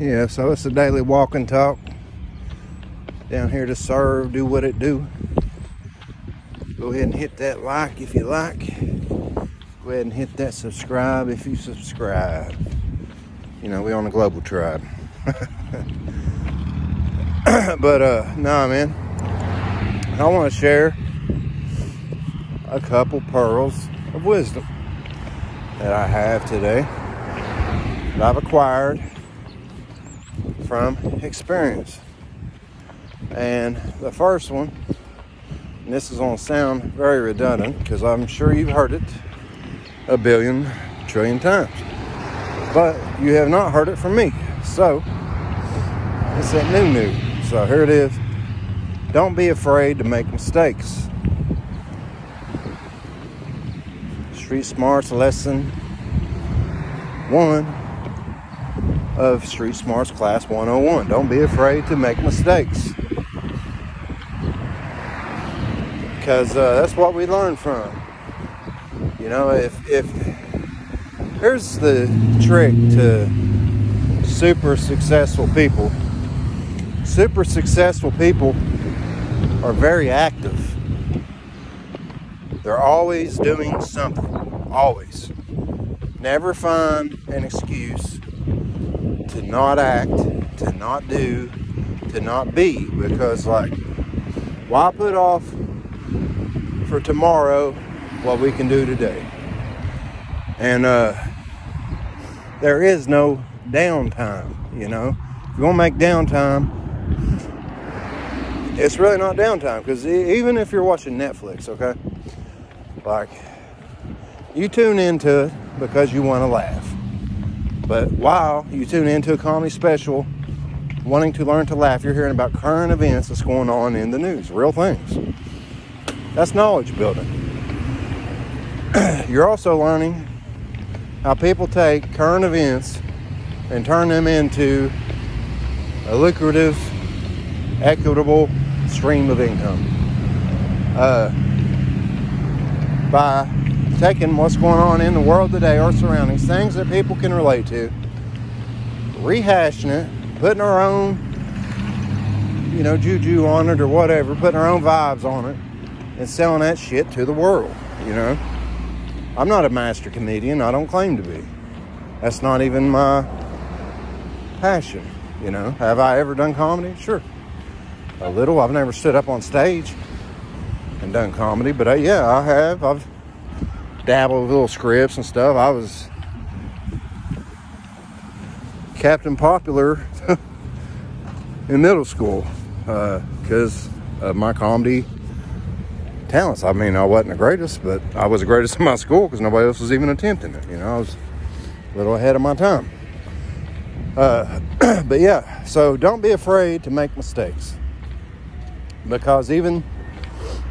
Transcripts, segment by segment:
Yeah, so it's a daily walk and talk. Down here to serve, do what it do. Go ahead and hit that like if you like. Go ahead and hit that subscribe if you subscribe. You know, we on the global tribe. but uh nah man. I want to share a couple pearls of wisdom that I have today that I've acquired from experience. And the first one, and this is going to sound very redundant because I'm sure you've heard it a billion trillion times, but you have not heard it from me. So it's that new new. So here it is. Don't be afraid to make mistakes. Street Smarts lesson one of Street Smarts Class 101. Don't be afraid to make mistakes. Because uh, that's what we learn from. You know, if, if here's the trick to super successful people, super successful people are very active. They're always doing something. Always. Never find an excuse to not act, to not do, to not be. Because, like, why put off for tomorrow what we can do today? And uh, there is no downtime, you know. If you want to make downtime, it's really not downtime because even if you're watching Netflix, okay, like you tune into it because you want to laugh. But while you tune into a comedy special, wanting to learn to laugh, you're hearing about current events that's going on in the news, real things. That's knowledge building. you're also learning how people take current events and turn them into a lucrative, equitable stream of income. Uh, by taking what's going on in the world today, our surroundings, things that people can relate to, rehashing it, putting our own, you know, juju on it or whatever, putting our own vibes on it, and selling that shit to the world, you know. I'm not a master comedian, I don't claim to be. That's not even my passion, you know. Have I ever done comedy? Sure. A little. I've never stood up on stage and done comedy, but uh, yeah, I have. I've dabbled with little scripts and stuff. I was Captain Popular in middle school because uh, of my comedy talents. I mean, I wasn't the greatest, but I was the greatest in my school because nobody else was even attempting it. You know, I was a little ahead of my time. Uh, but yeah, so don't be afraid to make mistakes because even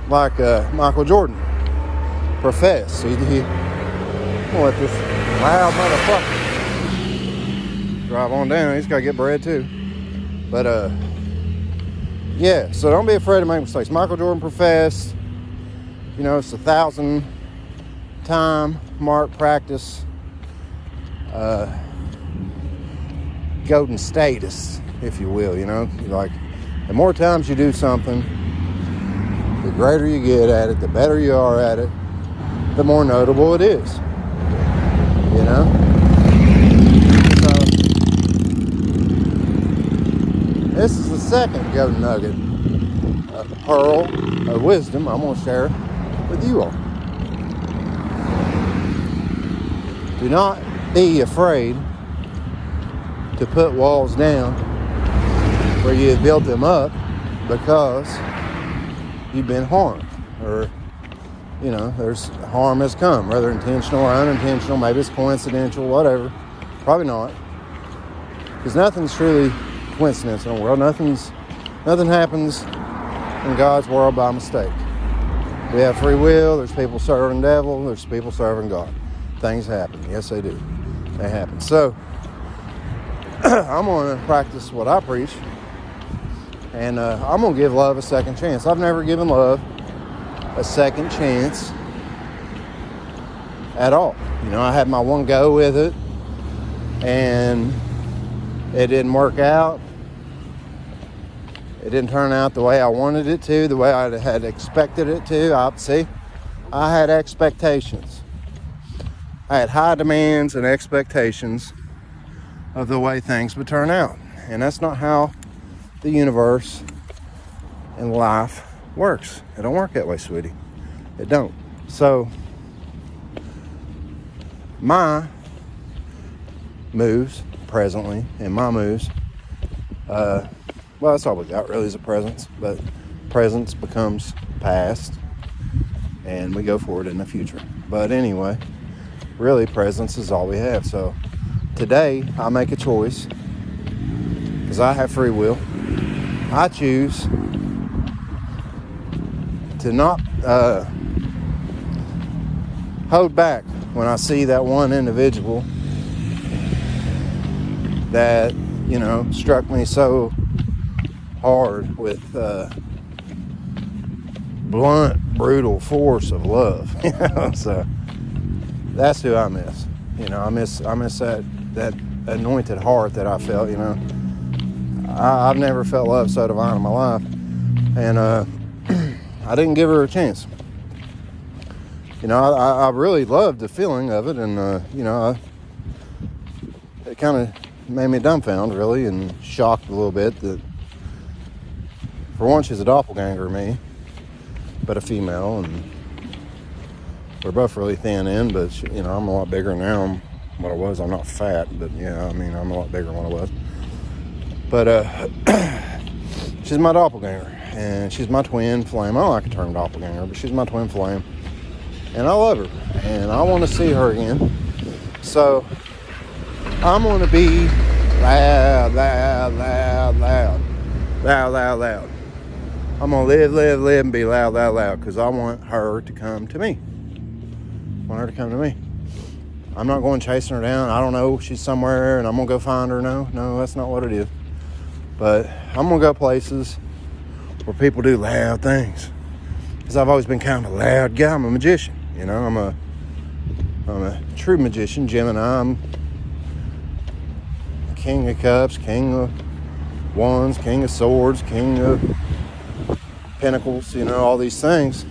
like uh, Michael Jordan professed, he, he let this loud motherfucker drive on down. He's got to get bread too. But uh, yeah, so don't be afraid to make mistakes. Michael Jordan professed, you know, it's a thousand time mark practice. Uh, golden status, if you will, you know, like the more times you do something, the greater you get at it, the better you are at it, the more notable it is. You know? So, this is the second golden nugget, a pearl of wisdom I'm going to share with you all. Do not be afraid to put walls down where you have built them up because you've been harmed or you know there's harm has come whether intentional or unintentional maybe it's coincidental whatever. Probably not. Because nothing's truly coincidence in the world. Nothing's nothing happens in god's world by mistake. We have free will there's people serving devil there's people serving god. Things happen. Yes they do. They happen. So I'm going to practice what I preach, and uh, I'm going to give love a second chance. I've never given love a second chance at all. You know, I had my one go with it, and It didn't work out. It didn't turn out the way I wanted it to, the way I had expected it to. I see. I had expectations. I had high demands and expectations of the way things would turn out. And that's not how the universe and life works. It don't work that way, sweetie. It don't. So my moves presently and my moves, uh, well, that's all we got really is a presence, but presence becomes past and we go forward in the future. But anyway, really presence is all we have. So today I make a choice because I have free will. I choose to not uh, hold back when I see that one individual that you know struck me so hard with uh, blunt, brutal force of love. So that's who I miss. You know, I miss I miss that that anointed heart that I felt. You know, I, have never felt love so divine in my life, and uh, I didn't give her a chance. You know, I, I really loved the feeling of it, and uh, you know, I, it kind of made me dumbfounded, really, and shocked a little bit that, for one, she's a doppelganger of me, but a female, and we're both really thin in, but she, you know, I'm a lot bigger now than what I was. I'm not fat, but yeah, I mean, I'm a lot bigger than what I was. But uh, she's my doppelganger, and she's my twin flame. I don't like the term doppelganger, but she's my twin flame and I love her and I want to see her again. So I'm going to be loud, loud, loud, loud, loud, loud, loud. I'm going to live, live, live and be loud, loud, loud because I want her to come to me. I want her to come to me. I'm not going chasing her down. I don't know. She's somewhere and I'm going to go find her. No, no, that's not what it is. But I'm going to go places where people do loud things because I've always been kind of a loud guy. I'm a magician. You know, I'm a I'm a true magician, Gemini. I'm king of cups, king of wands, king of swords, king of pentacles, you know, all these things.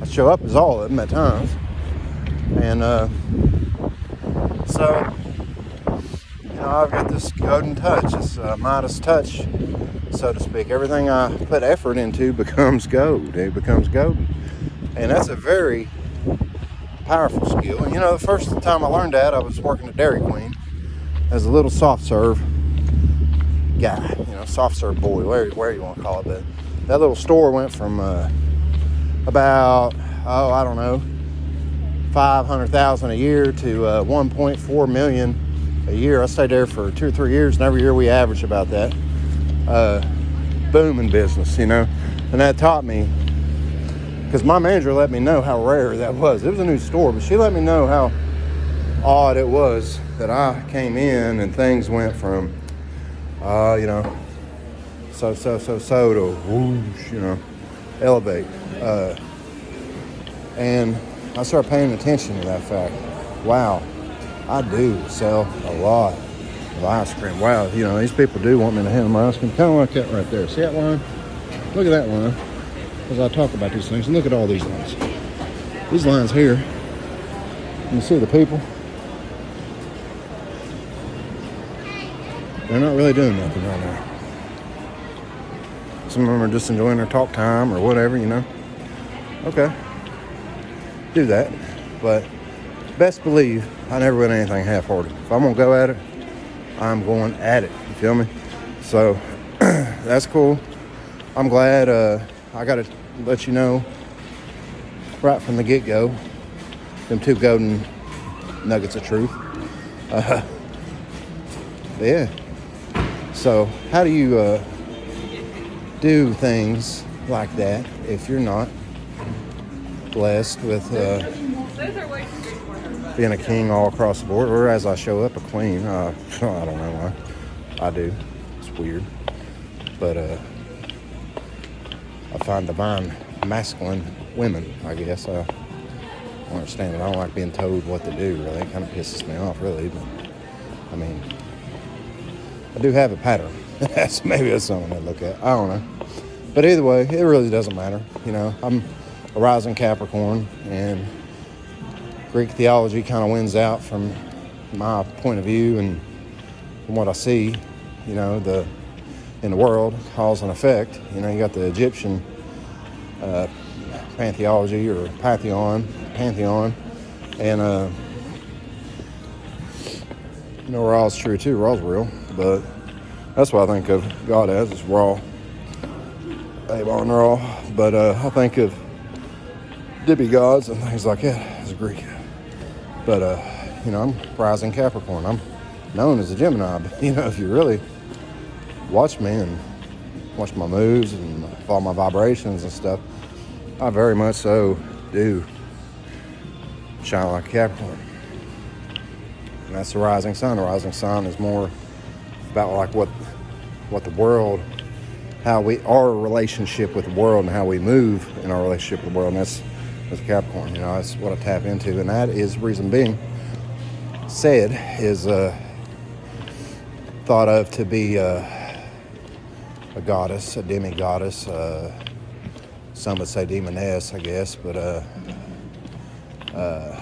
I show up as all of them at times. And uh, so, you know, I've got this golden touch, this uh, Midas touch, so to speak. Everything I put effort into becomes gold. It becomes golden. And that's a very powerful skill. And you know, the first time I learned that, I was working at Dairy Queen as a little soft serve guy, you know, soft serve boy, where, where you want to call it. But that little store went from uh, about, oh, I don't know, 500,000 a year to uh, 1.4 million a year. I stayed there for two or three years, and every year we averaged about that. Uh, booming business, you know, and that taught me because my manager let me know how rare that was. It was a new store, but she let me know how odd it was that I came in and things went from, uh, you know, so, so, so, so to whoosh, you know, elevate. Uh, and I started paying attention to that fact. Wow, I do sell a lot of ice cream. Wow, you know, these people do want me to handle my ice cream. Kind of like that right there. See that line? Look at that line as I talk about these things. And look at all these lines. These lines here, you see the people? They're not really doing nothing right now. Some of them are just enjoying their talk time or whatever, you know. Okay. Do that. But best believe I never win anything half-hearted. If I'm gonna go at it, I'm going at it. You feel me? So that's cool. I'm glad uh, I got to let you know right from the get go them two golden nuggets of truth. Uh, yeah. So, how do you uh, do things like that if you're not blessed with uh, being a king all across the board, or as I show up, a queen? Uh, I don't know why. I do. It's weird. But, uh, I find divine masculine women, I guess. I don't understand it. I don't like being told what to do, really. It kind of pisses me off, really. But, I mean, I do have a pattern. that's maybe that's something to look at. I don't know. But either way, it really doesn't matter. You know, I'm a rising Capricorn, and Greek theology kind of wins out from my point of view and from what I see. You know, the in the world, cause and effect. You know, you got the Egyptian uh, pantheology or pantheon, pantheon, and uh, you know, Ra's true too. Ra's real, but that's what I think of God as is Ra, Amon Ra. But uh, I think of dippy gods and things like that as Greek. But uh, you know, I'm rising Capricorn. I'm known as a Gemini. But you know, if you really watch me and watch my moves and follow my vibrations and stuff, I very much so do shine like Capricorn. And that's the rising sun. The rising sun is more about like what what the world, how we our relationship with the world and how we move in our relationship with the world. And that's Capricorn. You know, that's what I tap into, and that is reason being said is uh, thought of to be. Uh, a goddess, a demigoddess. Uh, some would say demoness, I guess, but uh, uh,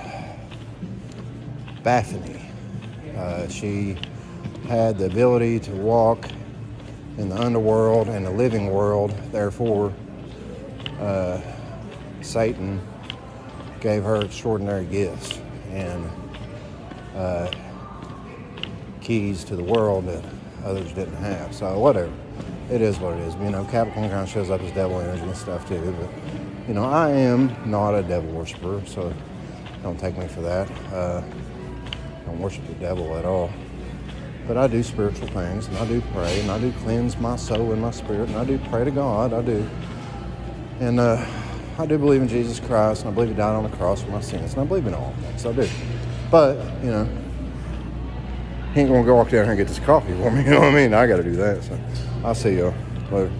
Baphomet. Uh, she had the ability to walk in the underworld and the living world. Therefore, uh, Satan gave her extraordinary gifts and uh, keys to the world that others didn't have. So, whatever it is what it is. You know, Capricorn kind of shows up as devil energy and stuff too. But you know, I am not a devil worshiper, so don't take me for that. Uh, don't worship the devil at all. But I do spiritual things, and I do pray, and I do cleanse my soul and my spirit, and I do pray to God. I do, and uh, I do believe in Jesus Christ, and I believe He died on the cross for my sins, and I believe in all things. I do. But you know, He ain't gonna go walk down here and get this coffee for me. You know what I mean? I got to do that. So. I'll see y'all later.